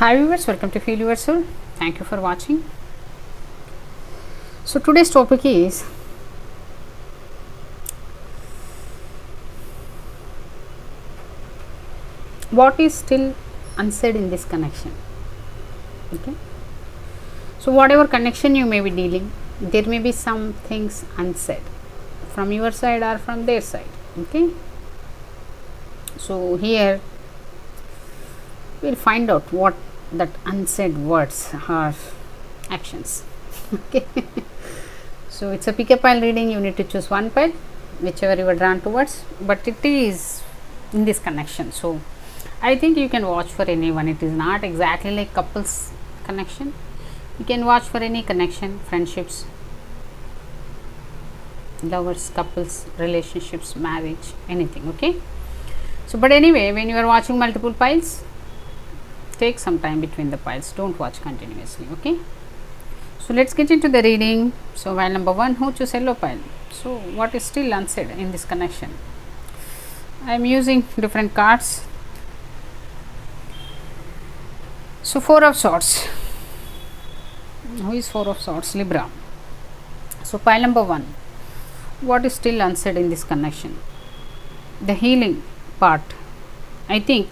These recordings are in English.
Hi viewers, welcome to Feel Soul. Thank you for watching. So today's topic is what is still unsaid in this connection. Okay. So whatever connection you may be dealing, there may be some things unsaid from your side or from their side. Okay. So here we'll find out what that unsaid words or actions. Okay. So it's a pick a pile reading. You need to choose one pile whichever you are drawn towards. But it is in this connection. So i think you can watch for anyone. It is not exactly like couples connection. You can watch for any connection friendships lovers couples relationships marriage anything. Okay. So but anyway when you are watching multiple piles take some time between the piles. Don't watch continuously okay? So let's get into the reading. So while number one who choose yellow pile? So what is still unsaid in this connection? I am using different cards. So four of swords. Who is four of swords? Libra. So pile number one. What is still unsaid in this connection? The healing part. I think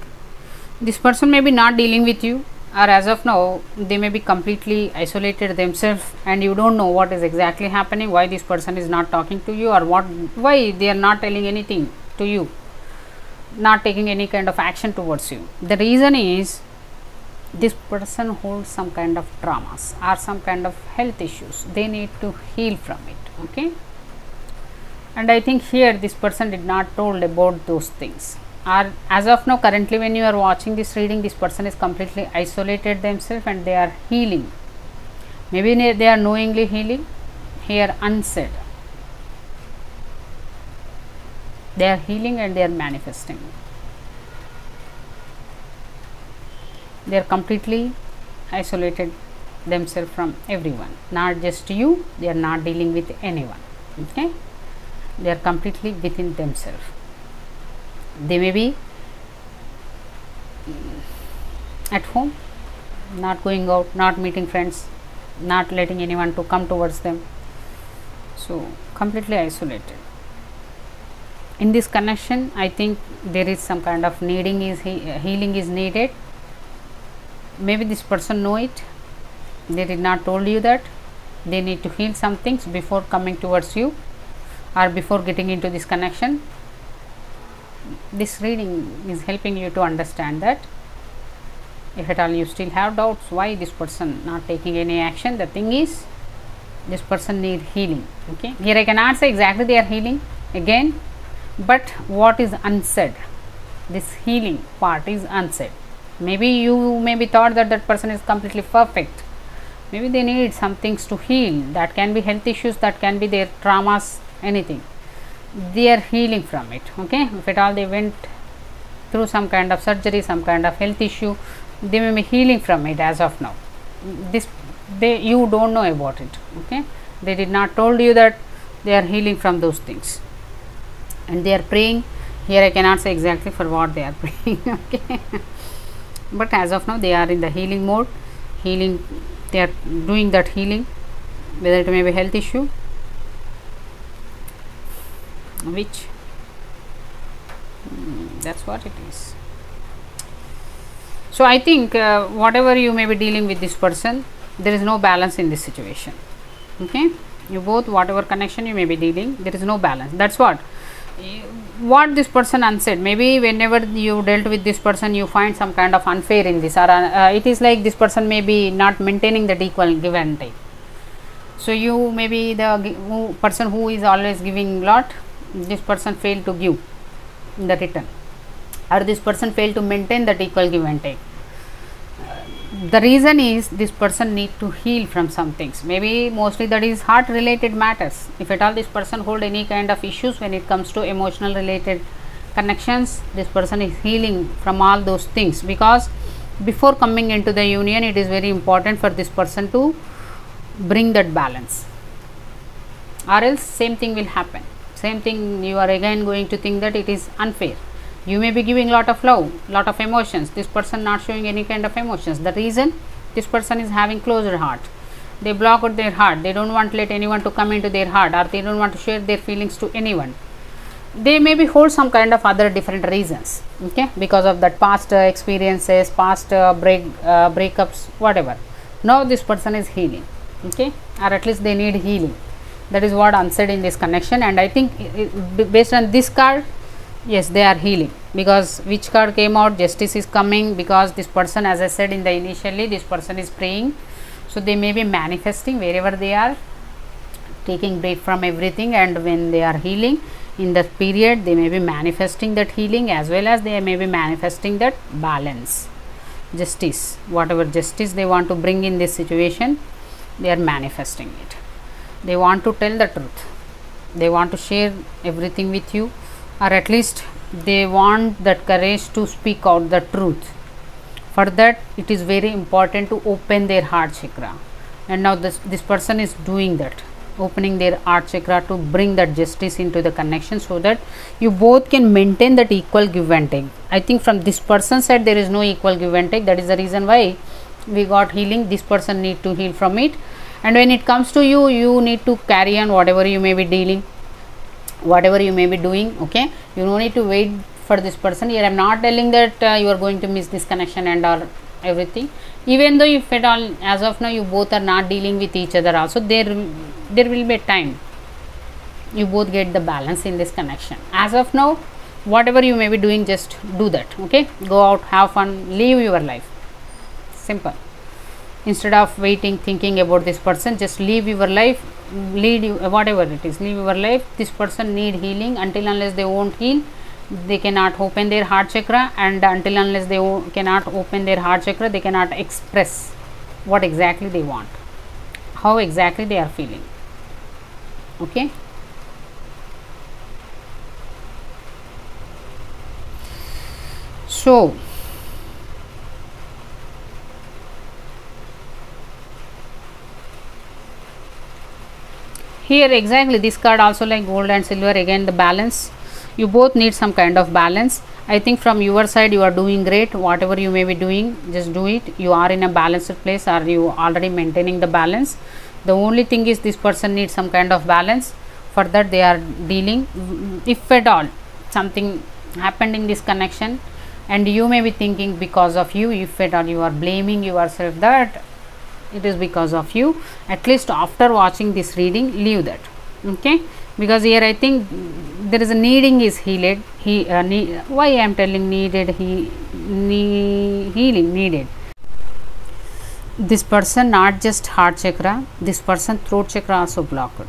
this person may be not dealing with you or as of now they may be completely isolated themselves and you don't know what is exactly happening why this person is not talking to you or what why they are not telling anything to you not taking any kind of action towards you. The reason is this person holds some kind of traumas or some kind of health issues. They need to heal from it okay? And i think here this person did not told about those things or as of now currently when you are watching this reading this person is completely isolated themselves and they are healing. Maybe they are knowingly healing here unsaid. They are healing and they are manifesting. They are completely isolated themselves from everyone. Not just you they are not dealing with anyone. Okay? They are completely within themselves they may be at home not going out not meeting friends not letting anyone to come towards them. So completely isolated. In this connection i think there is some kind of needing is he, healing is needed. Maybe this person know it. They did not told you that. They need to heal some things before coming towards you or before getting into this connection this reading is helping you to understand that if at all you still have doubts why this person not taking any action the thing is this person need healing okay? Here i cannot say exactly they are healing again but what is unsaid? This healing part is unsaid. Maybe you may be thought that that person is completely perfect. Maybe they need some things to heal. That can be health issues that can be their traumas anything they are healing from it okay? If at all they went through some kind of surgery some kind of health issue they may be healing from it as of now. This they you don't know about it okay? They did not told you that they are healing from those things. And they are praying. Here i cannot say exactly for what they are praying okay? But as of now they are in the healing mode. Healing they are doing that healing whether it may be health issue which? Mm, that's what it is. So i think uh, whatever you may be dealing with this person there is no balance in this situation. Okay? You both whatever connection you may be dealing there is no balance. That's what. What this person unsaid maybe whenever you dealt with this person you find some kind of unfair in this or uh, it is like this person may be not maintaining that equal give and take. So you may be the person who is always giving lot this person failed to give the return or this person failed to maintain that equal give and take. The reason is this person need to heal from some things. Maybe mostly that is heart related matters. If at all this person hold any kind of issues when it comes to emotional related connections this person is healing from all those things because before coming into the union it is very important for this person to bring that balance. Or else same thing will happen same thing you are again going to think that it is unfair. You may be giving lot of love lot of emotions. This person not showing any kind of emotions. The reason? This person is having closed heart. They block out their heart. They don't want to let anyone to come into their heart or they don't want to share their feelings to anyone. They maybe hold some kind of other different reasons okay? Because of that past uh, experiences past uh, break uh, breakups whatever. Now this person is healing okay? Or at least they need healing that is what answered in this connection. And i think based on this card yes they are healing. Because which card came out? Justice is coming because this person as i said in the initially this person is praying. So they may be manifesting wherever they are taking break from everything. And when they are healing in that period they may be manifesting that healing as well as they may be manifesting that balance. Justice whatever justice they want to bring in this situation they are manifesting it they want to tell the truth. They want to share everything with you. Or at least they want that courage to speak out the truth. For that it is very important to open their heart chakra. And now this this person is doing that opening their heart chakra to bring that justice into the connection so that you both can maintain that equal give and take. I think from this person's side there is no equal give and take. That is the reason why we got healing. This person need to heal from it and when it comes to you you need to carry on whatever you may be dealing whatever you may be doing okay? You no need to wait for this person. Here i'm not telling that uh, you are going to miss this connection and all everything. Even though if at all as of now you both are not dealing with each other also there there will be a time you both get the balance in this connection. As of now whatever you may be doing just do that okay? Go out have fun live your life. Simple instead of waiting thinking about this person just live your life lead you whatever it is live your life. This person need healing. Until unless they won't heal they cannot open their heart chakra. And until unless they cannot open their heart chakra they cannot express what exactly they want how exactly they are feeling. Okay? So here exactly this card also like gold and silver. Again the balance. You both need some kind of balance. I think from your side you are doing great. Whatever you may be doing just do it. You are in a balanced place are you already maintaining the balance. The only thing is this person needs some kind of balance. For that they are dealing. Mm, if at all something happened in this connection and you may be thinking because of you if at all you are blaming yourself that it is because of you. At least after watching this reading leave that. Okay? Because here i think there is a needing is healed. He uh, nee- why i am telling needed he nee- healing needed? This person not just heart chakra this person throat chakra also blocked.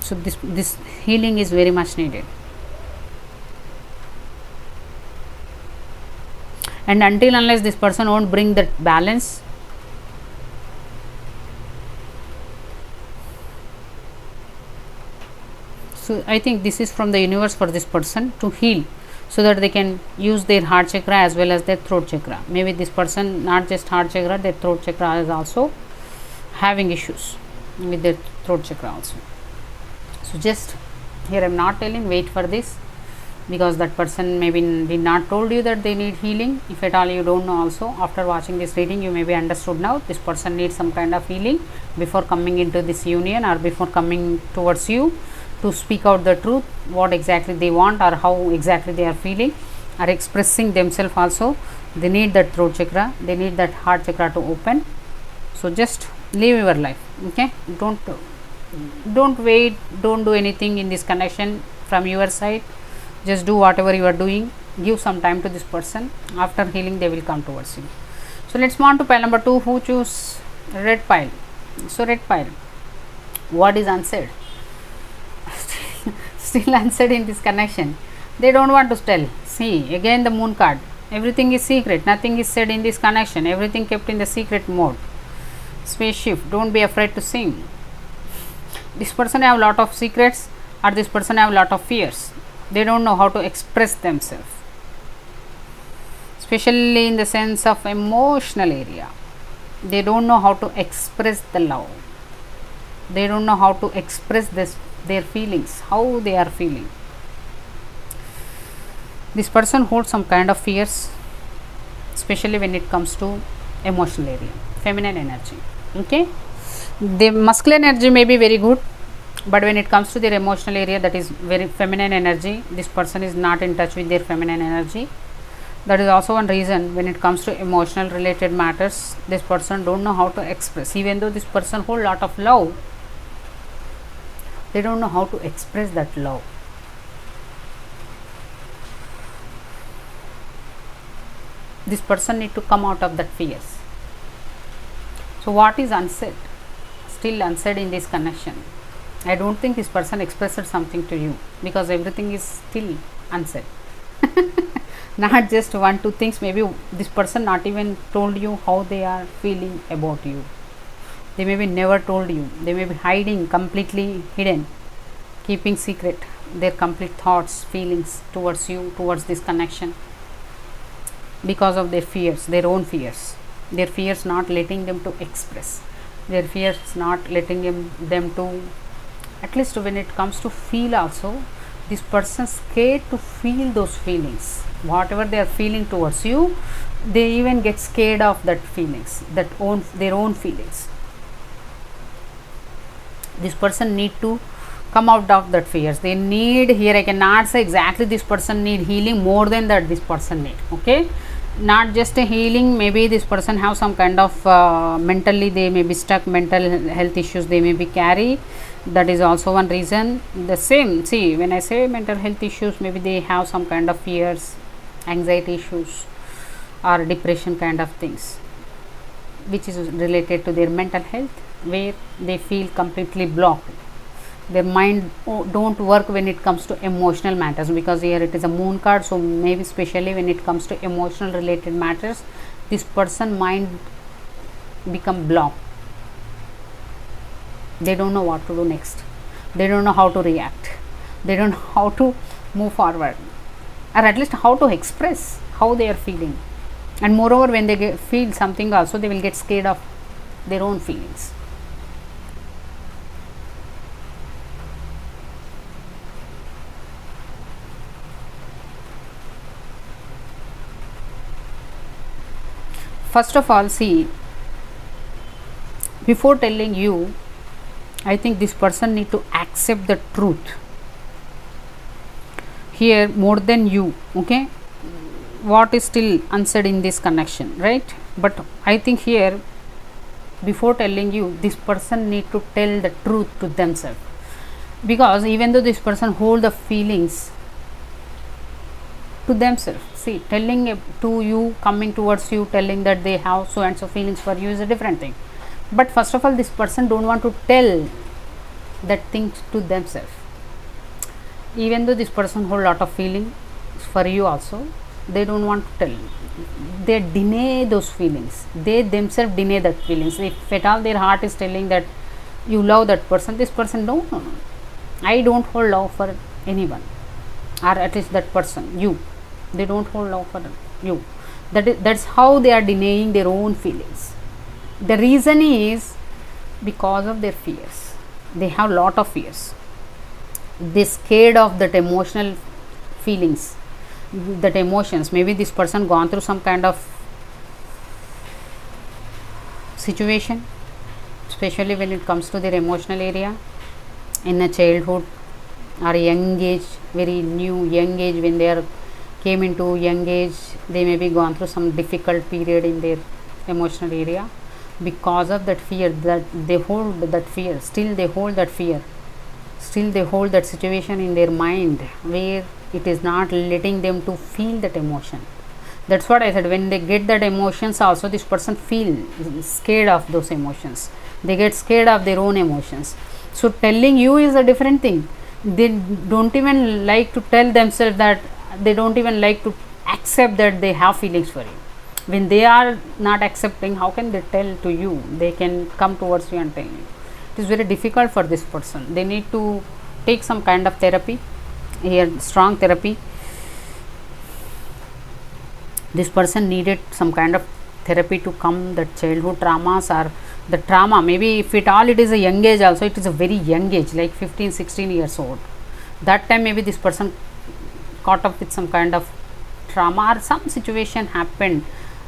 So this this healing is very much needed. And until unless this person won't bring that balance so i think this is from the universe for this person to heal so that they can use their heart chakra as well as their throat chakra. Maybe this person not just heart chakra their throat chakra is also having issues with their throat chakra also. So just here i'm not telling wait for this because that person maybe did not told you that they need healing. If at all you don't know also after watching this reading you may be understood now. This person needs some kind of healing before coming into this union or before coming towards you to speak out the truth what exactly they want or how exactly they are feeling are expressing themselves also. They need that throat chakra they need that heart chakra to open. So just live your life okay? Don't don't wait don't do anything in this connection from your side. Just do whatever you are doing give some time to this person. After healing they will come towards you. So let's move on to pile number two who choose red pile. So red pile what is unsaid still answered in this connection. They don't want to tell. See again the moon card. Everything is secret. Nothing is said in this connection. Everything kept in the secret mode. Spaceship don't be afraid to sing. This person have lot of secrets or this person have lot of fears. They don't know how to express themselves. Especially in the sense of emotional area. They don't know how to express the love. They don't know how to express this their feelings how they are feeling. This person holds some kind of fears especially when it comes to emotional area feminine energy okay? The muscular energy may be very good but when it comes to their emotional area that is very feminine energy this person is not in touch with their feminine energy. That is also one reason when it comes to emotional related matters this person don't know how to express even though this person hold lot of love they don't know how to express that love. This person need to come out of that fears. So what is unsaid? Still unsaid in this connection. I don't think this person expressed something to you because everything is still unsaid. Not just one two things. Maybe this person not even told you how they are feeling about you they may be never told you. They may be hiding completely hidden keeping secret their complete thoughts feelings towards you towards this connection because of their fears their own fears. Their fears not letting them to express. Their fears not letting them, them to at least when it comes to feel also this person scared to feel those feelings. Whatever they are feeling towards you they even get scared of that feelings that own their own feelings this person need to come out of that fears. They need here i cannot say exactly this person need healing more than that this person need okay? Not just a healing maybe this person have some kind of uh, mentally they may be stuck mental health issues they may be carry. That is also one reason. The same see when i say mental health issues maybe they have some kind of fears anxiety issues or depression kind of things which is related to their mental health where they feel completely blocked. Their mind don't work when it comes to emotional matters because here it is a moon card so maybe especially when it comes to emotional related matters this person mind become blocked. They don't know what to do next. They don't know how to react. They don't know how to move forward or at least how to express how they are feeling. And moreover when they get, feel something also they will get scared of their own feelings first of all see before telling you i think this person need to accept the truth. Here more than you okay? What is still unsaid in this connection right? But i think here before telling you this person need to tell the truth to themselves. Because even though this person hold the feelings to themselves see telling to you coming towards you telling that they have so and so feelings for you is a different thing. But first of all this person don't want to tell that thing to themselves. Even though this person hold lot of feelings for you also they don't want to tell. They deny those feelings. They themselves deny that feelings. If at all their heart is telling that you love that person this person no no no i don't hold love for anyone or at least that person you they don't hold love for you. That is that's how they are denying their own feelings. The reason is because of their fears. They have lot of fears. They scared of that emotional feelings that emotions. Maybe this person gone through some kind of situation especially when it comes to their emotional area. In a childhood or young age very new young age when they are came into young age they may be gone through some difficult period in their emotional area. Because of that fear that they hold that fear still they hold that fear still they hold that situation in their mind where it is not letting them to feel that emotion. That's what i said when they get that emotions also this person feel scared of those emotions. They get scared of their own emotions. So telling you is a different thing. They don't even like to tell themselves that they don't even like to accept that they have feelings for you. When they are not accepting how can they tell to you? They can come towards you and tell you. It is very difficult for this person. They need to take some kind of therapy here strong therapy. This person needed some kind of therapy to come. The childhood traumas or the trauma. Maybe if it all it is a young age also it is a very young age like 15 16 years old. That time maybe this person caught up with some kind of trauma or some situation happened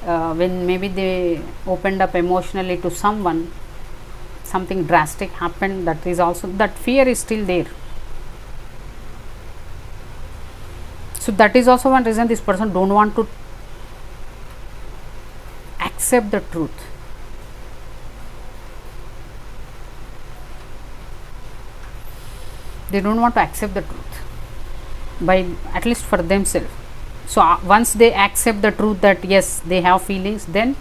uh, when maybe they opened up emotionally to someone something drastic happened that is also that fear is still there. So that is also one reason this person don't want to accept the truth. They don't want to accept the truth by at least for themselves. So uh, once they accept the truth that yes they have feelings then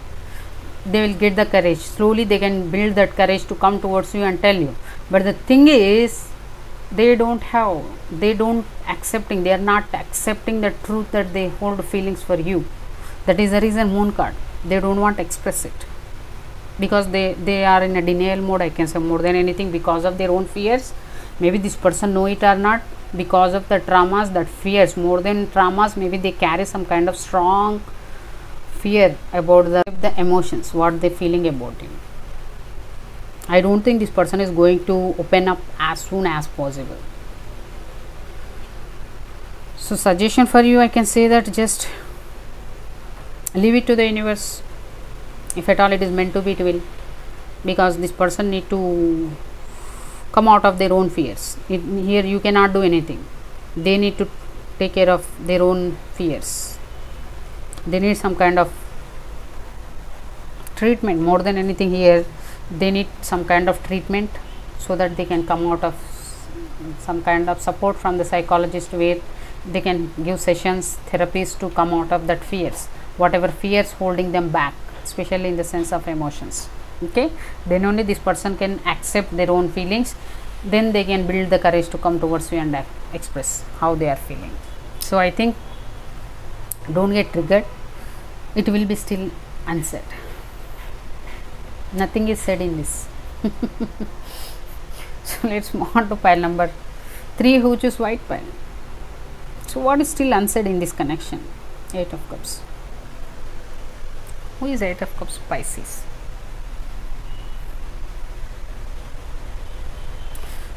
they will get the courage. Slowly they can build that courage to come towards you and tell you. But the thing is they don't have they don't accepting they are not accepting the truth that they hold feelings for you. That is the reason moon card. They don't want to express it. Because they they are in a denial mode i can say more than anything because of their own fears. Maybe this person know it or not because of the traumas that fears. More than traumas maybe they carry some kind of strong fear about the, the emotions what they feeling about you i don't think this person is going to open up as soon as possible. So suggestion for you i can say that just leave it to the universe. If at all it is meant to be it will. Because this person need to come out of their own fears. It, here you cannot do anything. They need to take care of their own fears. They need some kind of treatment. More than anything here they need some kind of treatment so that they can come out of some kind of support from the psychologist where they can give sessions therapies to come out of that fears. Whatever fears holding them back especially in the sense of emotions okay? Then only this person can accept their own feelings. Then they can build the courage to come towards you and express how they are feeling. So i think don't get triggered. It will be still unsaid. Nothing is said in this. So let's move on to pile number 3 who choose white pile. So what is still unsaid in this connection? 8 of cups. Who is 8 of cups? Pisces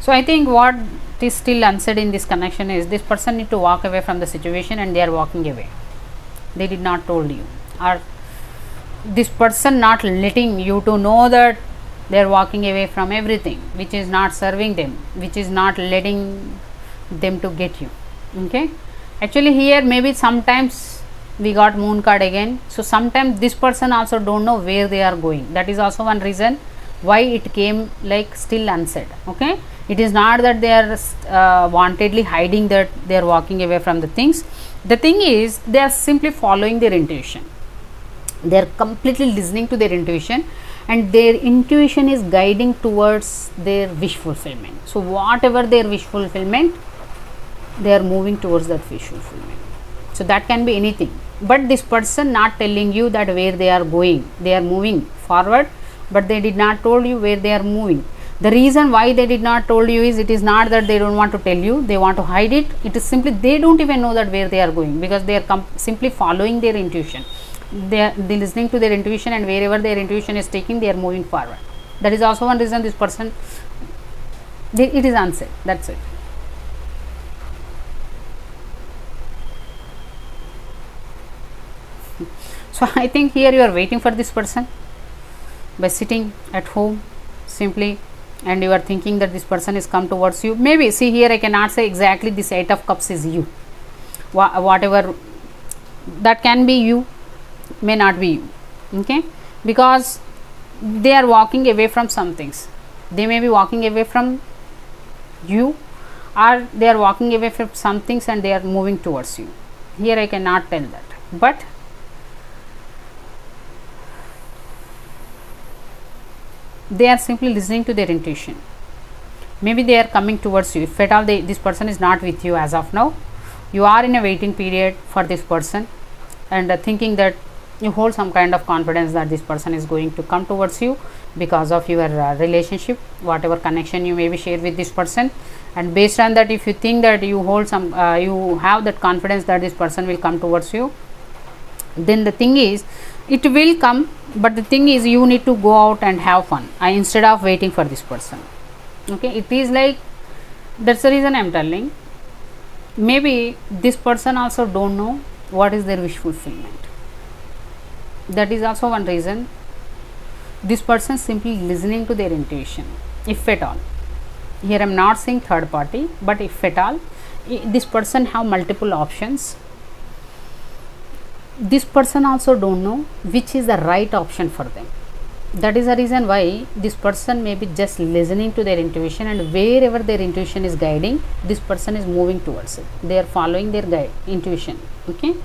so i think what is still unsaid in this connection is this person need to walk away from the situation and they are walking away. They did not told you. Or this person not letting you to know that they are walking away from everything which is not serving them which is not letting them to get you. Okay? Actually here maybe sometimes we got moon card again. So sometimes this person also don't know where they are going. That is also one reason why it came like still unsaid okay? It is not that they are uh, wantedly hiding that they are walking away from the things. The thing is they are simply following their intuition. They are completely listening to their intuition and their intuition is guiding towards their wish fulfillment. So whatever their wish fulfillment they are moving towards that wish fulfillment. So that can be anything. But this person not telling you that where they are going they are moving forward but they did not told you where they are moving. The reason why they did not told you is it is not that they don't want to tell you they want to hide it. It is simply they don't even know that where they are going because they are simply following their intuition. They are listening to their intuition and wherever their intuition is taking they are moving forward. That is also one reason this person they, it is unsaid that's it. So i think here you are waiting for this person by sitting at home simply and you are thinking that this person is come towards you. Maybe see here i cannot say exactly this eight of cups is you. Wha whatever that can be you may not be you okay? Because they are walking away from some things. They may be walking away from you or they are walking away from some things and they are moving towards you. Here i cannot tell that but they are simply listening to their intuition. Maybe they are coming towards you. If at all they, this person is not with you as of now you are in a waiting period for this person and uh, thinking that you hold some kind of confidence that this person is going to come towards you because of your uh, relationship whatever connection you maybe share with this person. And based on that if you think that you hold some uh, you have that confidence that this person will come towards you then the thing is it will come but the thing is you need to go out and have fun uh, instead of waiting for this person. Okay? It is like that's the reason i'm telling. Maybe this person also don't know what is their wish fulfillment. That is also one reason this person simply listening to their intuition if at all. Here i am not saying third party but if at all this person have multiple options this person also don't know which is the right option for them. That is the reason why this person may be just listening to their intuition and wherever their intuition is guiding this person is moving towards it. They are following their guide intuition okay?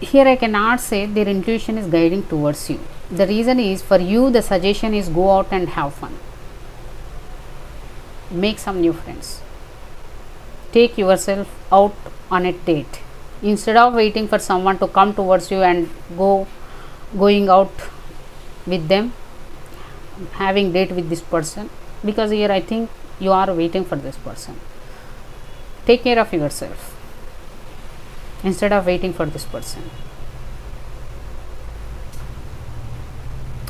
Here i cannot say their intuition is guiding towards you. The reason is for you the suggestion is go out and have fun. Make some new friends. Take yourself out on a date instead of waiting for someone to come towards you and go going out with them having date with this person because here i think you are waiting for this person. Take care of yourself instead of waiting for this person.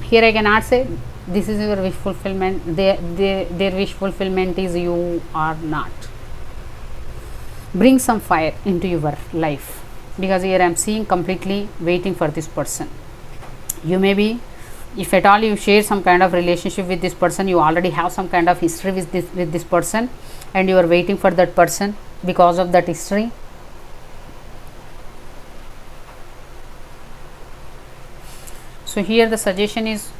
Here i cannot say this is your wish fulfillment their, their, their wish fulfillment is you are not bring some fire into your life. Because here i am seeing completely waiting for this person. You may be if at all you share some kind of relationship with this person you already have some kind of history with this with this person and you are waiting for that person because of that history. So here the suggestion is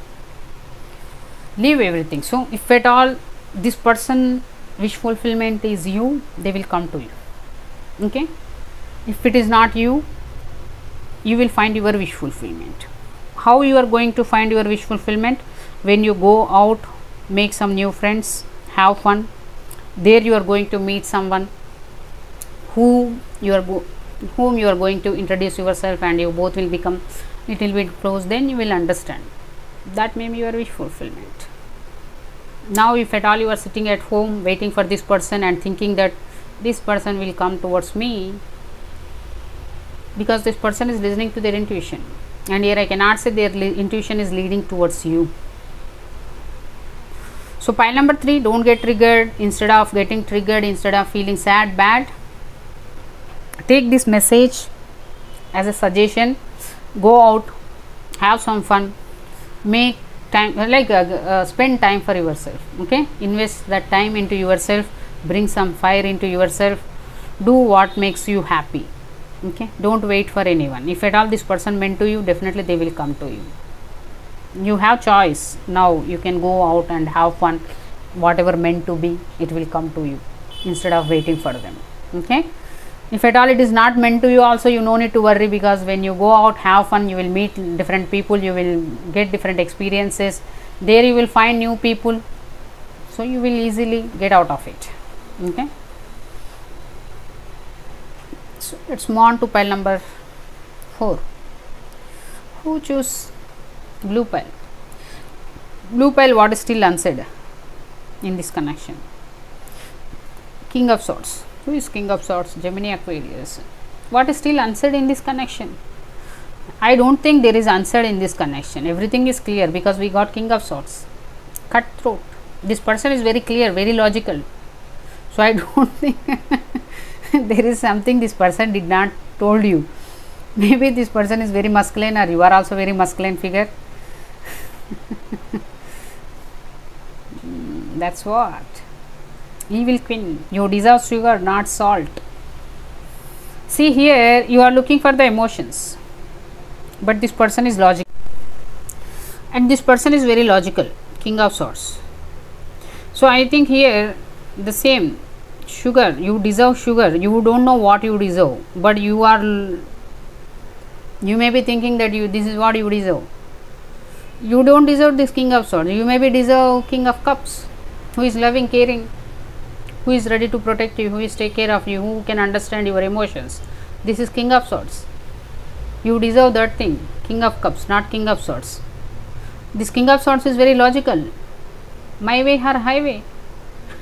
leave everything. So if at all this person wish fulfillment is you they will come to you okay? If it is not you you will find your wish fulfillment. How you are going to find your wish fulfillment? When you go out make some new friends have fun. There you are going to meet someone who you are whom you are going to introduce yourself and you both will become little bit close then you will understand. That may be your wish fulfillment. Now if at all you are sitting at home waiting for this person and thinking that this person will come towards me because this person is listening to their intuition. And here I cannot say their intuition is leading towards you. So, pile number 3 do not get triggered. Instead of getting triggered instead of feeling sad bad take this message as a suggestion. Go out have some fun make time like uh, uh, spend time for yourself okay? Invest that time into yourself bring some fire into yourself. Do what makes you happy. Okay? Don't wait for anyone. If at all this person meant to you definitely they will come to you. You have choice. Now you can go out and have fun. Whatever meant to be it will come to you instead of waiting for them. Okay? If at all it is not meant to you also you no need to worry because when you go out have fun you will meet different people you will get different experiences. There you will find new people. So you will easily get out of it okay. So let's move on to pile number 4 who choose blue pile? Blue pile what is still unsaid in this connection? King of swords. Who is king of swords? Gemini aquarius. What is still unsaid in this connection? I don't think there is answer in this connection. Everything is clear because we got king of swords. Cutthroat. This person is very clear very logical so i don't think there is something this person did not told you. Maybe this person is very masculine or you are also very masculine figure. That's what. Evil queen you deserve sugar not salt. See here you are looking for the emotions but this person is logical and this person is very logical king of swords. So i think here the same. Sugar you deserve sugar. You don't know what you deserve but you are you may be thinking that you this is what you deserve. You don't deserve this king of swords. You may be deserve king of cups. Who is loving caring? Who is ready to protect you? Who is take care of you? Who can understand your emotions? This is king of swords. You deserve that thing. King of cups not king of swords. This king of swords is very logical. My way her highway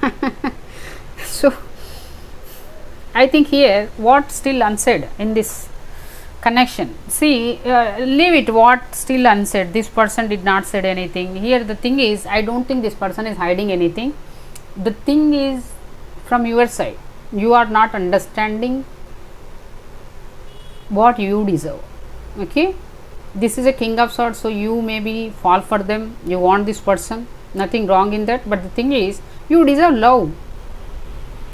so i think here what still unsaid in this connection? See uh, leave it what still unsaid. This person did not said anything. Here the thing is i don't think this person is hiding anything. The thing is from your side you are not understanding what you deserve okay? This is a king of swords so you maybe fall for them. You want this person. Nothing wrong in that. But the thing is you deserve love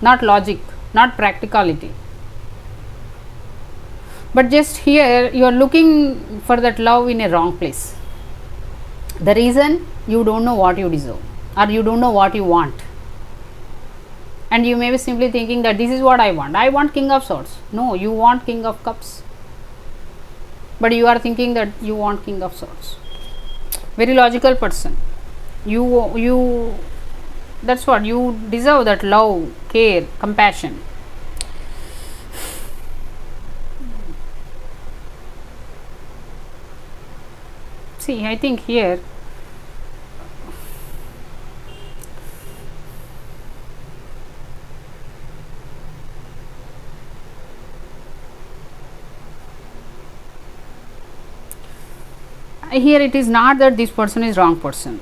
not logic not practicality. But just here you are looking for that love in a wrong place. The reason you don't know what you deserve or you don't know what you want. And you may be simply thinking that this is what i want. I want king of swords. No you want king of cups. But you are thinking that you want king of swords. Very logical person. You you that's what you deserve that love care compassion. See i think here here it is not that this person is wrong person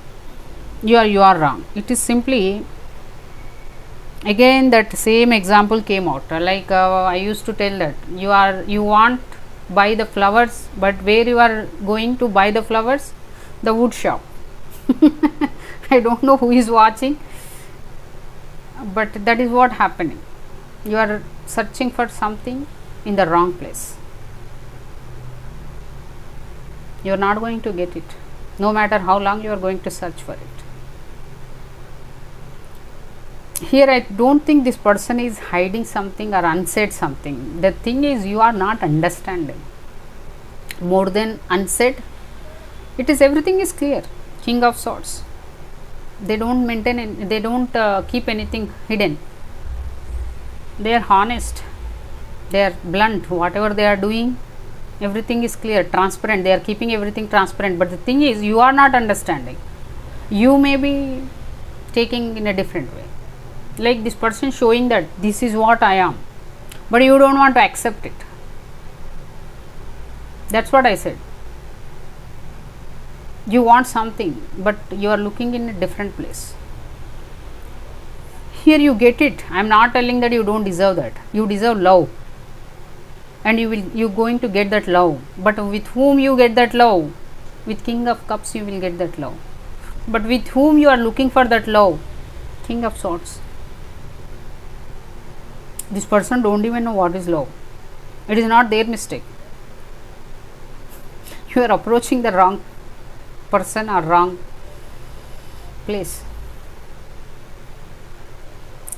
you are you are wrong. It is simply again that same example came out. Like uh, i used to tell that you are you want buy the flowers but where you are going to buy the flowers? The wood shop. I don't know who is watching but that is what happening. You are searching for something in the wrong place. You are not going to get it no matter how long you are going to search for it here i don't think this person is hiding something or unsaid something. The thing is you are not understanding. More than unsaid it is everything is clear. King of swords. They don't maintain any, they don't uh, keep anything hidden. They are honest. They are blunt. Whatever they are doing everything is clear transparent. They are keeping everything transparent. But the thing is you are not understanding. You may be taking in a different way like this person showing that this is what i am. But you don't want to accept it. That's what i said. You want something but you are looking in a different place. Here you get it. I am not telling that you don't deserve that. You deserve love. And you will you going to get that love. But with whom you get that love? With king of cups you will get that love. But with whom you are looking for that love? King of swords this person don't even know what is love. It is not their mistake. You are approaching the wrong person or wrong place.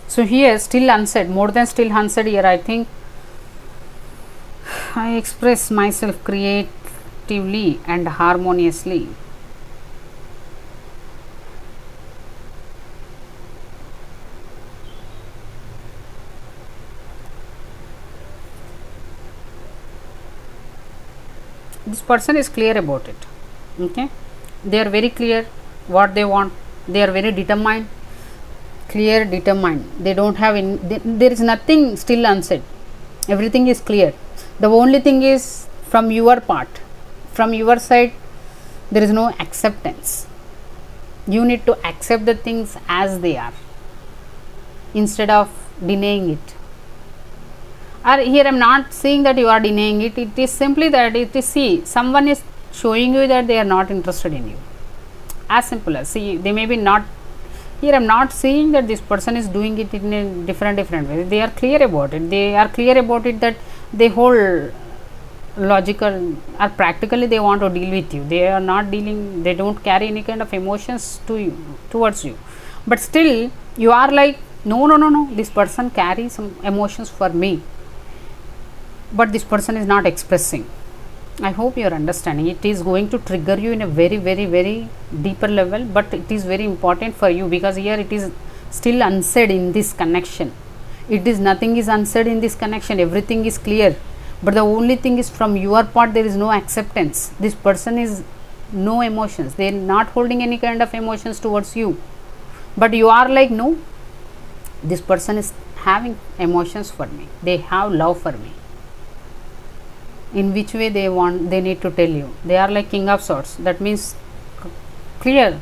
So here still unsaid more than still unsaid here i think. I express myself creatively and harmoniously this person is clear about it. Okay? They are very clear what they want. They are very determined. Clear determined. They don't have in there is nothing still unsaid. Everything is clear. The only thing is from your part from your side there is no acceptance. You need to accept the things as they are instead of denying it or here i am not saying that you are denying it. It is simply that it is see someone is showing you that they are not interested in you. As simple as see they may be not here i am not saying that this person is doing it in a different different way. They are clear about it. They are clear about it that they hold logical or practically they want to deal with you. They are not dealing they don't carry any kind of emotions to you towards you. But still you are like no no no no this person carries some emotions for me but this person is not expressing. I hope you are understanding. It is going to trigger you in a very very very deeper level but it is very important for you because here it is still unsaid in this connection. It is nothing is unsaid in this connection. Everything is clear. But the only thing is from your part there is no acceptance. This person is no emotions. They are not holding any kind of emotions towards you. But you are like no this person is having emotions for me. They have love for me in which way they want they need to tell you. They are like king of swords. That means clear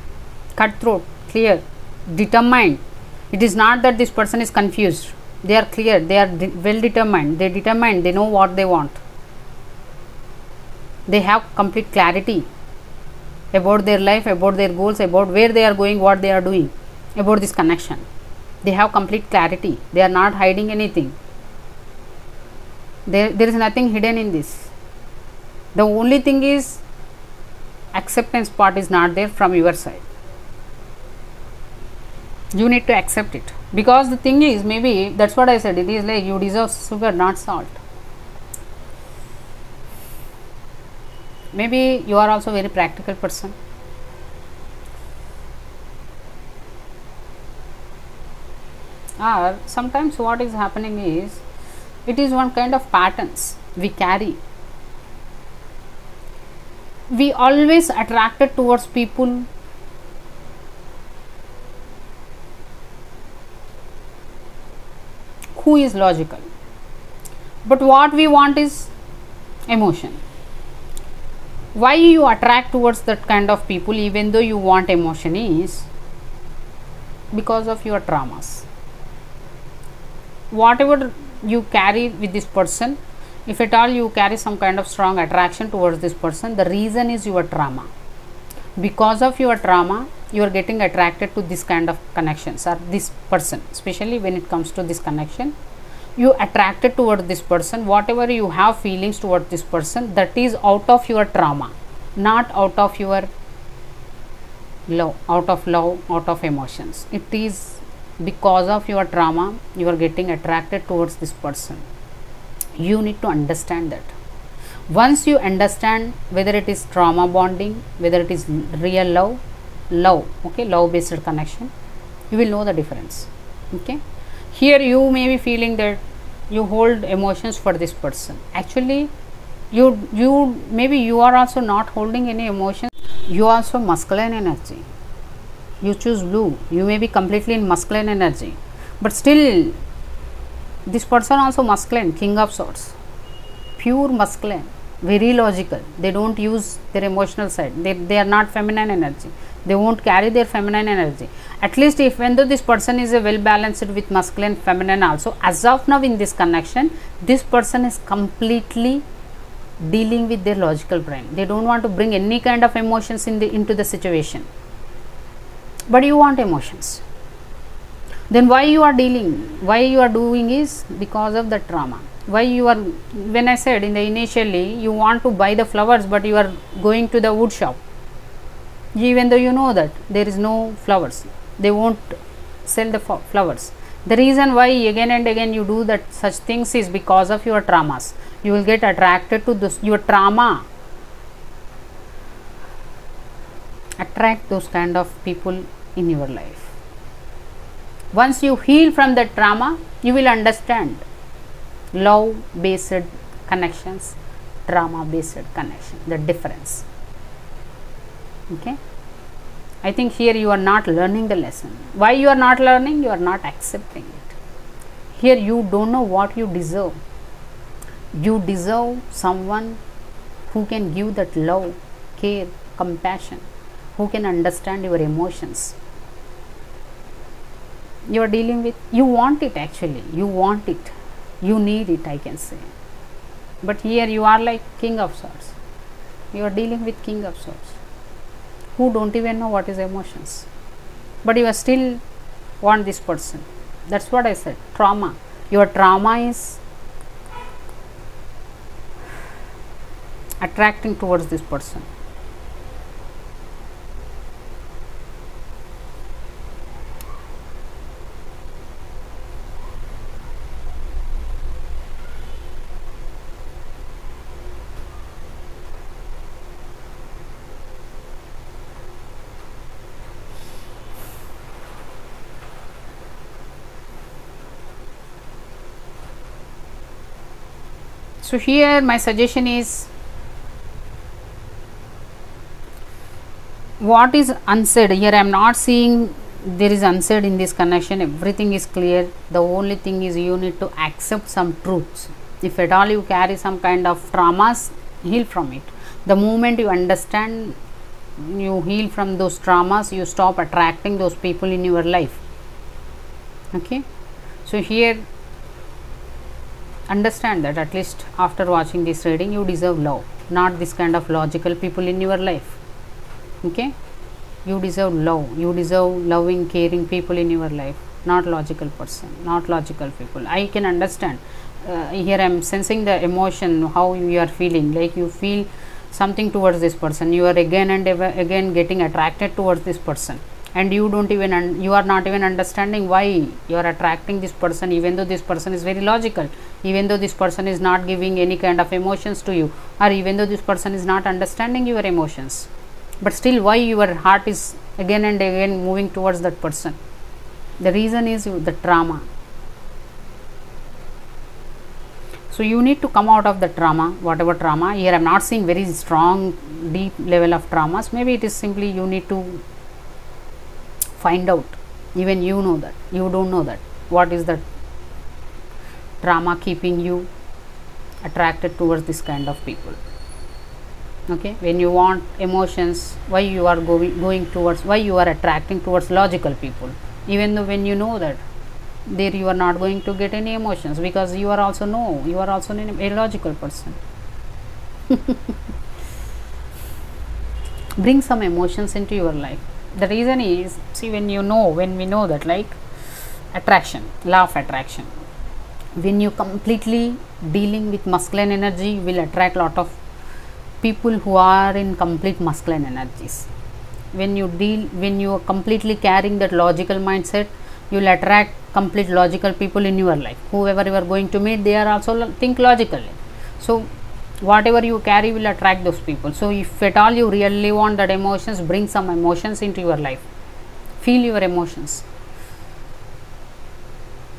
cutthroat clear determined. It is not that this person is confused. They are clear. They are de well determined. They determined. They know what they want. They have complete clarity about their life about their goals about where they are going what they are doing about this connection. They have complete clarity. They are not hiding anything there, there is nothing hidden in this. The only thing is acceptance part is not there from your side. You need to accept it. Because the thing is maybe that's what i said it is like you deserve sugar not salt. Maybe you are also very practical person. Or sometimes what is happening is it is one kind of patterns we carry. We always attracted towards people who is logical. But what we want is emotion. Why you attract towards that kind of people even though you want emotion is because of your traumas. Whatever you carry with this person. If at all you carry some kind of strong attraction towards this person the reason is your trauma. Because of your trauma you are getting attracted to this kind of connections or this person. Especially when it comes to this connection you attracted toward this person whatever you have feelings toward this person that is out of your trauma not out of your love out of love out of emotions. It is because of your trauma you are getting attracted towards this person. You need to understand that. Once you understand whether it is trauma bonding whether it is real love love okay love based connection you will know the difference okay. Here you may be feeling that you hold emotions for this person. Actually you you maybe you are also not holding any emotion you are also masculine energy you choose blue. You may be completely in masculine energy. But still this person also masculine king of swords. Pure masculine very logical. They don't use their emotional side. They, they are not feminine energy. They won't carry their feminine energy. At least if when though this person is a well balanced with masculine feminine also as of now in this connection this person is completely dealing with their logical brain. They don't want to bring any kind of emotions in the into the situation but you want emotions. Then why you are dealing? Why you are doing is because of the trauma. Why you are when i said in the initially you want to buy the flowers but you are going to the wood shop. Even though you know that there is no flowers they won't sell the flowers. The reason why again and again you do that such things is because of your traumas. You will get attracted to this your trauma attract those kind of people in your life. Once you heal from that trauma you will understand love based connections trauma based connection the difference. Okay? I think here you are not learning the lesson. Why you are not learning? You are not accepting it. Here you don't know what you deserve. You deserve someone who can give that love care compassion who can understand your emotions? You are dealing with you want it actually you want it you need it i can say. But here you are like king of swords. You are dealing with king of swords. Who don't even know what is emotions. But you are still want this person. That's what i said trauma. Your trauma is attracting towards this person So, here. My suggestion is what is unsaid? Here I am not seeing there is unsaid in this connection. Everything is clear. The only thing is you need to accept some truths. If at all you carry some kind of traumas heal from it. The moment you understand you heal from those traumas you stop attracting those people in your life. Okay? So here understand that at least after watching this reading you deserve love not this kind of logical people in your life. Okay? You deserve love. You deserve loving caring people in your life not logical person not logical people. I can understand. Uh, here i am sensing the emotion how you are feeling. Like you feel something towards this person. You are again and again getting attracted towards this person and you don't even you are not even understanding why you are attracting this person even though this person is very logical even though this person is not giving any kind of emotions to you or even though this person is not understanding your emotions. But still why your heart is again and again moving towards that person? The reason is the trauma. So you need to come out of the trauma whatever trauma. Here i'm not seeing very strong deep level of traumas. Maybe it is simply you need to find out. Even you know that. You don't know that. What is that trauma keeping you attracted towards this kind of people? Okay? When you want emotions why you are going going towards why you are attracting towards logical people? Even though when you know that there you are not going to get any emotions because you are also no you are also an illogical person. Bring some emotions into your life the reason is see when you know when we know that like attraction law of attraction when you completely dealing with masculine energy will attract lot of people who are in complete masculine energies. When you deal when you are completely carrying that logical mindset you will attract complete logical people in your life. Whoever you are going to meet they are also think logically. So whatever you carry will attract those people. So if at all you really want that emotions bring some emotions into your life. Feel your emotions.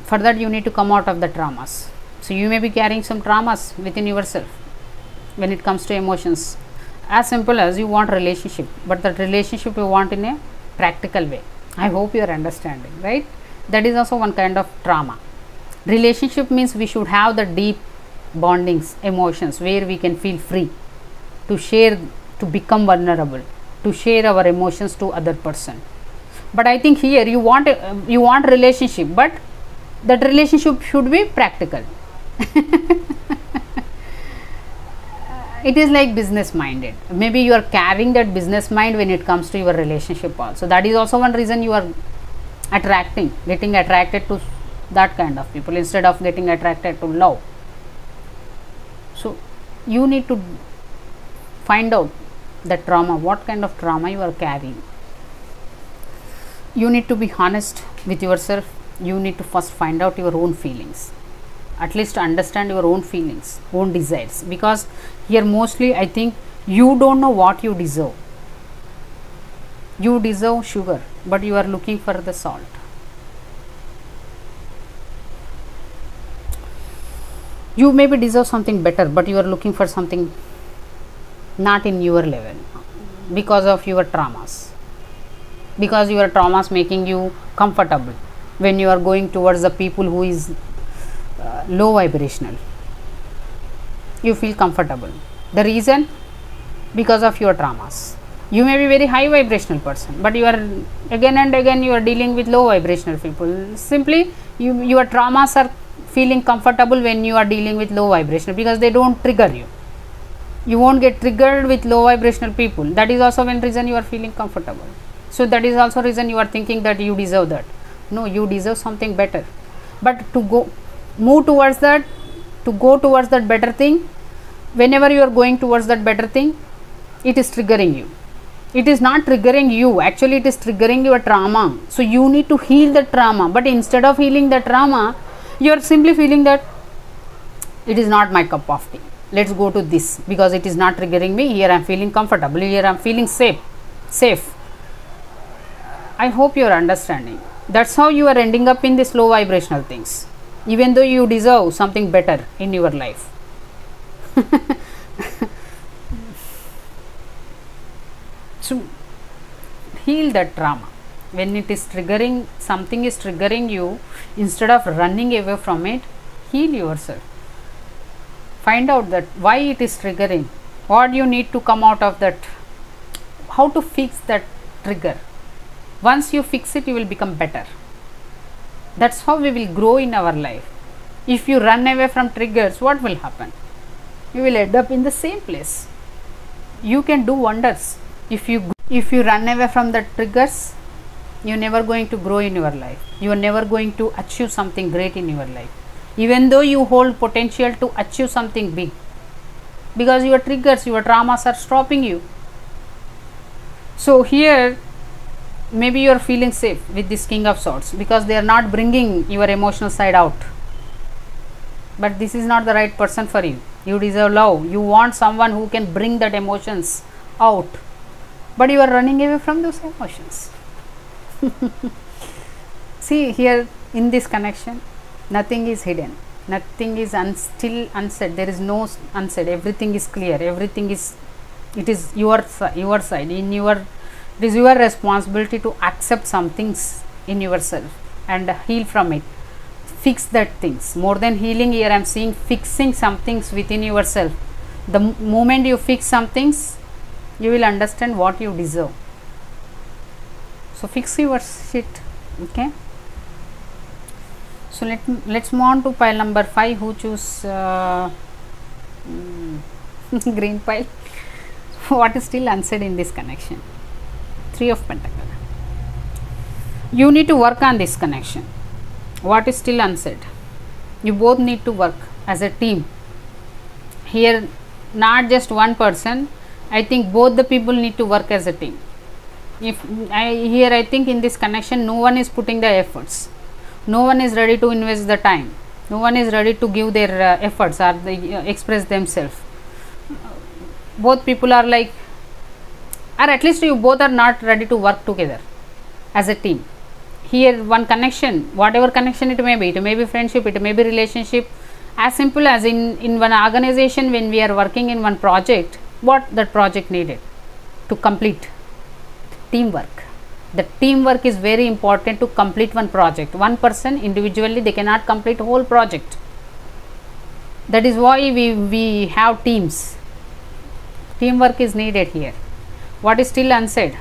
For that you need to come out of the traumas. So you may be carrying some traumas within yourself when it comes to emotions. As simple as you want relationship but that relationship you want in a practical way. I hope you are understanding right? That is also one kind of trauma. Relationship means we should have the deep bondings emotions where we can feel free to share to become vulnerable to share our emotions to other person. But i think here you want a, you want relationship but that relationship should be practical. It is like business minded. Maybe you are carrying that business mind when it comes to your relationship also. That is also one reason you are attracting getting attracted to that kind of people instead of getting attracted to love so you need to find out the trauma what kind of trauma you are carrying. You need to be honest with yourself. You need to first find out your own feelings. At least understand your own feelings own desires. Because here mostly i think you don't know what you deserve. You deserve sugar but you are looking for the salt you maybe deserve something better but you are looking for something not in your level because of your traumas. Because your traumas making you comfortable when you are going towards the people who is uh, low vibrational. You feel comfortable. The reason? Because of your traumas. You may be very high vibrational person but you are again and again you are dealing with low vibrational people. Simply you your traumas are feeling comfortable when you are dealing with low vibrational because they don't trigger you. You won't get triggered with low vibrational people. That is also one reason you are feeling comfortable. So that is also reason you are thinking that you deserve that. No you deserve something better. But to go move towards that to go towards that better thing whenever you are going towards that better thing it is triggering you. It is not triggering you. Actually it is triggering your trauma. So you need to heal the trauma. But instead of healing the trauma you are simply feeling that it is not my cup of tea. Let's go to this because it is not triggering me. Here i am feeling comfortable. Here i am feeling safe safe. I hope you are understanding. That's how you are ending up in these low vibrational things even though you deserve something better in your life. So heal that trauma when it is triggering something is triggering you instead of running away from it heal yourself. Find out that why it is triggering. What you need to come out of that? How to fix that trigger? Once you fix it you will become better. That's how we will grow in our life. If you run away from triggers what will happen? You will end up in the same place. You can do wonders. If you if you run away from the triggers you're never going to grow in your life. You are never going to achieve something great in your life. Even though you hold potential to achieve something big because your triggers your traumas are stopping you. So here maybe you are feeling safe with this king of swords because they are not bringing your emotional side out. But this is not the right person for you. You deserve love. You want someone who can bring that emotions out. But you are running away from those emotions see here in this connection nothing is hidden. Nothing is un- still unsaid. There is no unsaid. Everything is clear. Everything is it is your your side. In your it is your responsibility to accept some things in yourself and heal from it. Fix that things. More than healing here i am seeing fixing some things within yourself. The moment you fix some things you will understand what you deserve so fix your shit okay? So let let's move on to pile number 5 who choose uh, mm, green pile. What is still unsaid in this connection? Three of pentacle you need to work on this connection. What is still unsaid? You both need to work as a team. Here not just one person. I think both the people need to work as a team if i here i think in this connection no one is putting the efforts. No one is ready to invest the time. No one is ready to give their uh, efforts or they, uh, express themselves. Both people are like or at least you both are not ready to work together as a team. Here one connection whatever connection it may be it may be friendship it may be relationship as simple as in in one organization when we are working in one project what that project needed to complete teamwork. The teamwork is very important to complete one project. One person individually they cannot complete whole project. That is why we we have teams. Teamwork is needed here. What is still unsaid?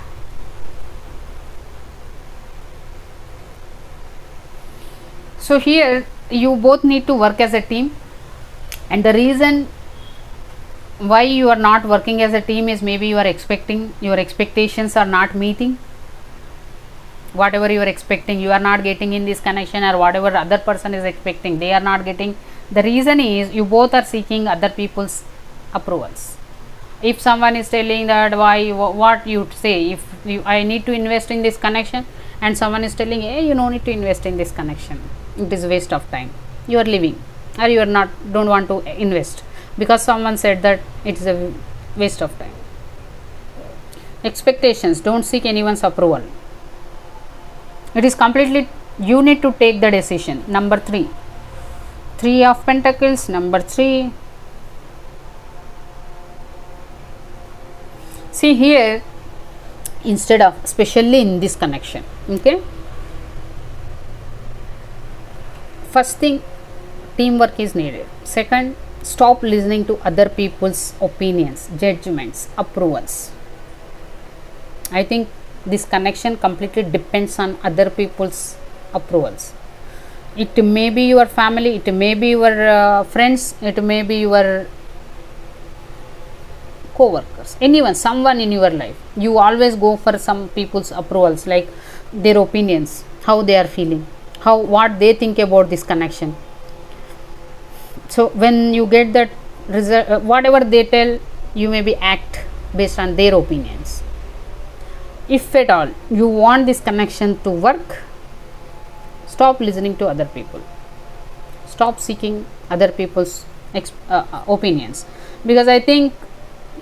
So here you both need to work as a team. And the reason why you are not working as a team is maybe you are expecting your expectations are not meeting. Whatever you are expecting you are not getting in this connection or whatever other person is expecting they are not getting. The reason is you both are seeking other people's approvals. If someone is telling that why what you say if you, i need to invest in this connection and someone is telling hey you no need to invest in this connection. It is waste of time. You are living or you are not don't want to invest because someone said that it is a waste of time. Expectations. Don't seek anyone's approval. It is completely you need to take the decision. Number 3 3 of pentacles. Number 3 see here instead of especially in this connection okay? First thing teamwork is needed. Second stop listening to other people's opinions judgments approvals. I think this connection completely depends on other people's approvals. It may be your family it may be your uh, friends it may be your co-workers anyone someone in your life. You always go for some people's approvals like their opinions how they are feeling how what they think about this connection so when you get that result uh, whatever they tell you maybe act based on their opinions. If at all you want this connection to work stop listening to other people. Stop seeking other people's uh, uh, opinions. Because i think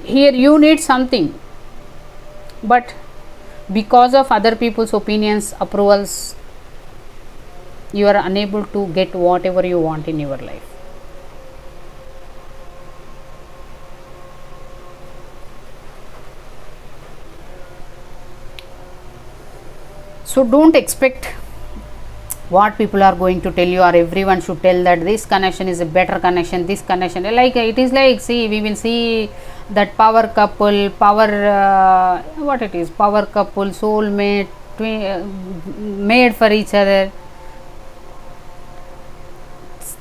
here you need something but because of other people's opinions approvals you are unable to get whatever you want in your life so don't expect what people are going to tell you or everyone should tell that this connection is a better connection this connection. Like it is like see we will see that power couple power uh, what it is? Power couple soulmate twi- uh, made for each other.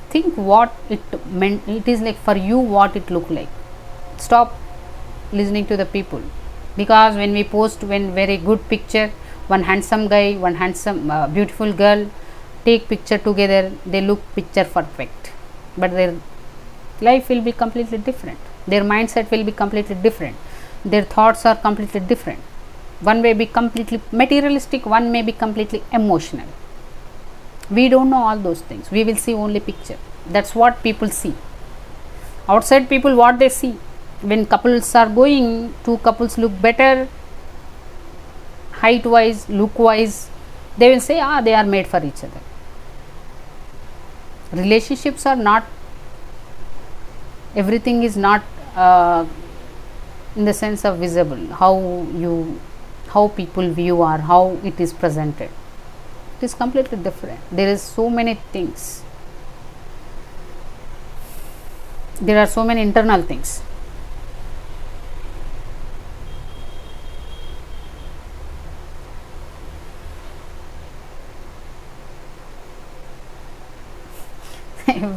Think what it meant it is like for you what it look like. Stop listening to the people. Because when we post when very good picture one handsome guy one handsome uh, beautiful girl. Take picture together they look picture perfect. But their life will be completely different. Their mindset will be completely different. Their thoughts are completely different. One may be completely materialistic one may be completely emotional. We don't know all those things. We will see only picture. That's what people see. Outside people what they see? When couples are going two couples look better height wise look wise they will say ah they are made for each other. Relationships are not everything is not uh, in the sense of visible. How you how people view or how it is presented. It is completely different. There is so many things. There are so many internal things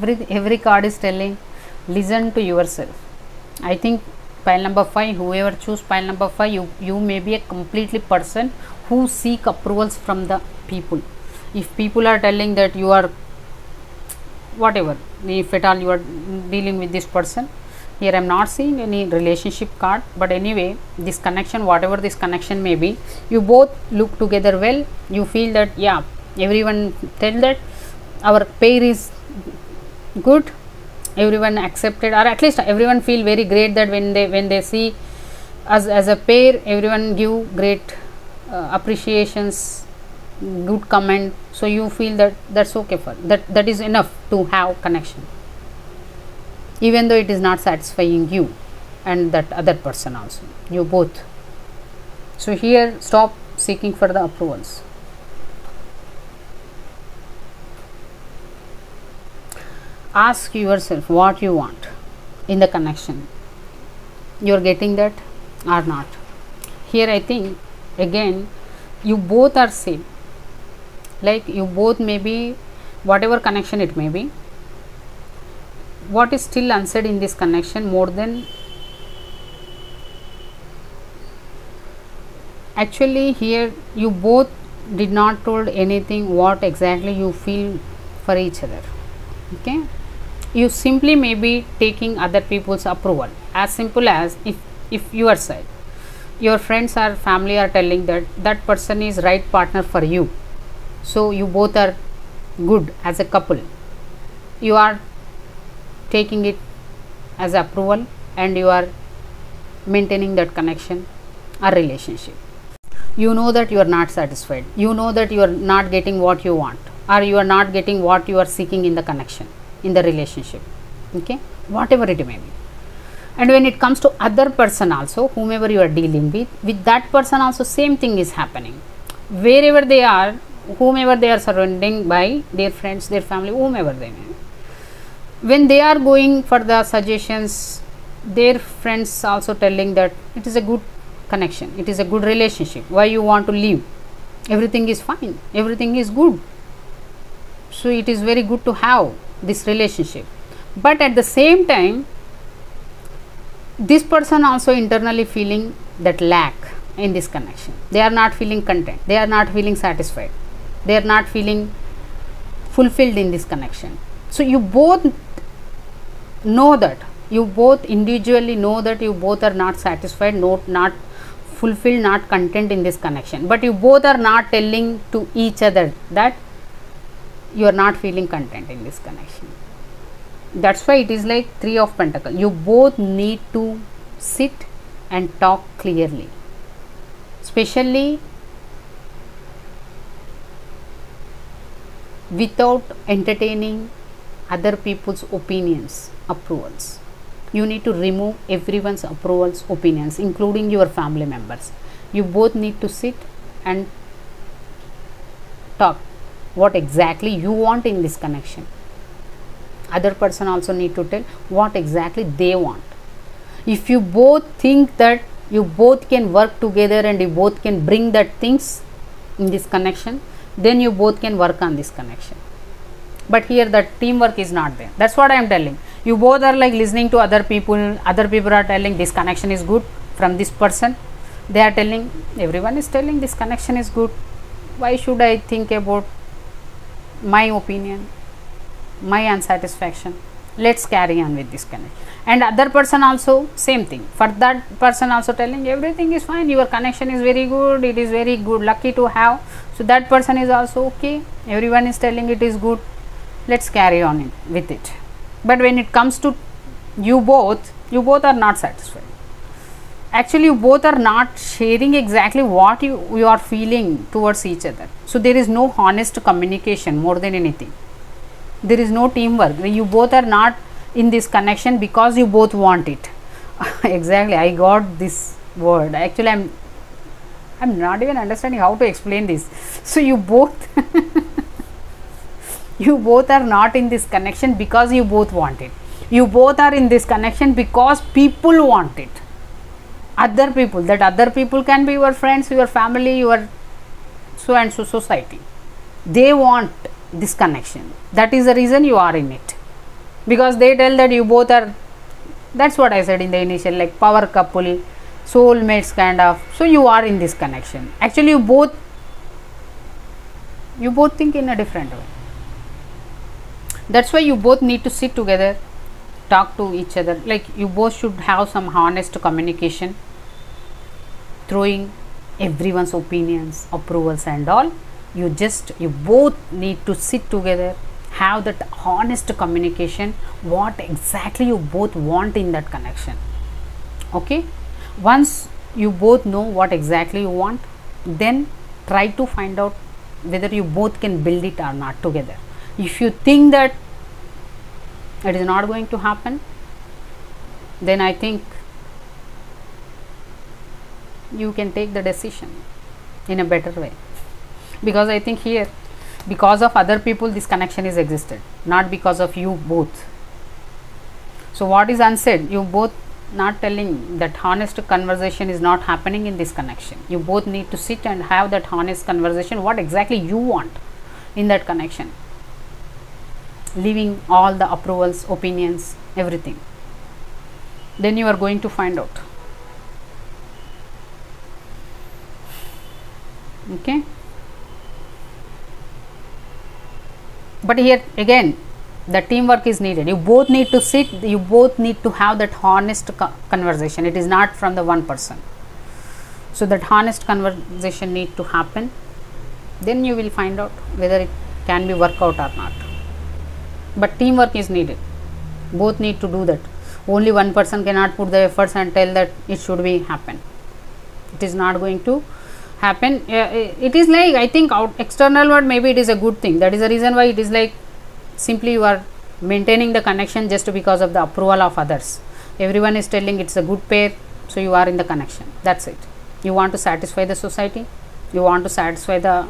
every every card is telling listen to yourself. I think pile number 5 whoever choose pile number 5 you you may be a completely person who seek approvals from the people. If people are telling that you are whatever if at all you are dealing with this person here i am not seeing any relationship card but anyway this connection whatever this connection may be you both look together well. You feel that yeah everyone tell that our pair is good. Everyone accepted or at least everyone feel very great that when they when they see us as a pair everyone give great uh, appreciations good comment. So you feel that that's okay for that that is enough to have connection even though it is not satisfying you and that other person also you both. So here stop seeking for the approvals ask yourself what you want in the connection. You are getting that or not? Here i think again you both are same. Like you both may be whatever connection it may be what is still unsaid in this connection more than actually here you both did not told anything what exactly you feel for each other. Okay you simply may be taking other people's approval. As simple as if if your side your friends or family are telling that that person is right partner for you. So you both are good as a couple. You are taking it as approval and you are maintaining that connection or relationship. You know that you are not satisfied. You know that you are not getting what you want or you are not getting what you are seeking in the connection in the relationship okay? Whatever it may be. And when it comes to other person also whomever you are dealing with with that person also same thing is happening. Wherever they are whomever they are surrounding by their friends their family whomever they may when they are going for the suggestions their friends also telling that it is a good connection it is a good relationship. Why you want to leave? Everything is fine. Everything is good. So it is very good to have this relationship. But at the same time this person also internally feeling that lack in this connection. They are not feeling content. They are not feeling satisfied. They are not feeling fulfilled in this connection. So you both know that. You both individually know that you both are not satisfied not not fulfilled not content in this connection. But you both are not telling to each other that you are not feeling content in this connection. That's why it is like three of pentacle you both need to sit and talk clearly. Especially without entertaining other people's opinions approvals. You need to remove everyone's approvals opinions including your family members. You both need to sit and talk what exactly you want in this connection. Other person also need to tell what exactly they want. If you both think that you both can work together and you both can bring that things in this connection then you both can work on this connection. But here the teamwork is not there. That's what i am telling. You both are like listening to other people. Other people are telling this connection is good from this person. They are telling everyone is telling this connection is good. Why should i think about my opinion my unsatisfaction. Let's carry on with this connection. And other person also same thing. For that person also telling everything is fine. Your connection is very good. It is very good. Lucky to have. So that person is also okay. Everyone is telling it is good. Let's carry on it, with it. But when it comes to you both you both are not satisfied actually you both are not sharing exactly what you, you are feeling towards each other. So there is no honest communication more than anything. There is no teamwork. You both are not in this connection because you both want it. Exactly. I got this word. Actually i'm i'm not even understanding how to explain this. So you both you both are not in this connection because you both want it. You both are in this connection because people want it other people that other people can be your friends your family your so and so society. They want this connection. That is the reason you are in it. Because they tell that you both are that's what i said in the initial like power couple soulmates kind of. So you are in this connection. Actually you both you both think in a different way. That's why you both need to sit together talk to each other. Like you both should have some honest communication throwing everyone's opinions approvals and all. You just you both need to sit together have that honest communication what exactly you both want in that connection. Okay? Once you both know what exactly you want then try to find out whether you both can build it or not together. If you think that it is not going to happen then i think you can take the decision in a better way. Because i think here because of other people this connection is existed not because of you both. So what is unsaid? You both not telling that honest conversation is not happening in this connection. You both need to sit and have that honest conversation what exactly you want in that connection leaving all the approvals opinions everything. Then you are going to find out. Okay? But here again the teamwork is needed. You both need to sit you both need to have that honest co conversation. It is not from the one person. So that honest conversation need to happen. Then you will find out whether it can be work out or not but teamwork is needed. Both need to do that. Only one person cannot put the efforts and tell that it should be happen. It is not going to happen. Uh, it is like i think out external world maybe it is a good thing. That is the reason why it is like simply you are maintaining the connection just because of the approval of others. Everyone is telling it's a good pair so you are in the connection. That's it. You want to satisfy the society? You want to satisfy the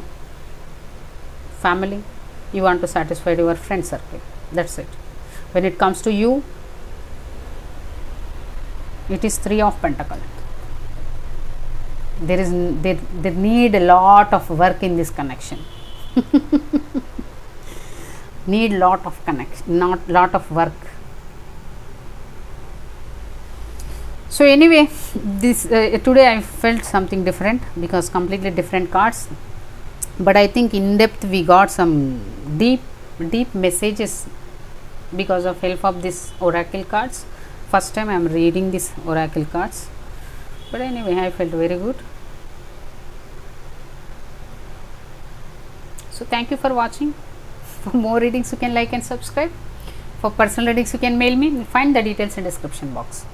family? You want to satisfy your friend circle that's it. When it comes to you it is three of pentacle. There is there, they need a lot of work in this connection. Need lot of connection not lot of work. So anyway this uh, today i felt something different because completely different cards. But i think in depth we got some deep deep messages because of help of this oracle cards. First time i am reading this oracle cards. But anyway I felt very good. So thank you for watching. For more readings you can like and subscribe. For personal readings you can mail me. Find the details in description box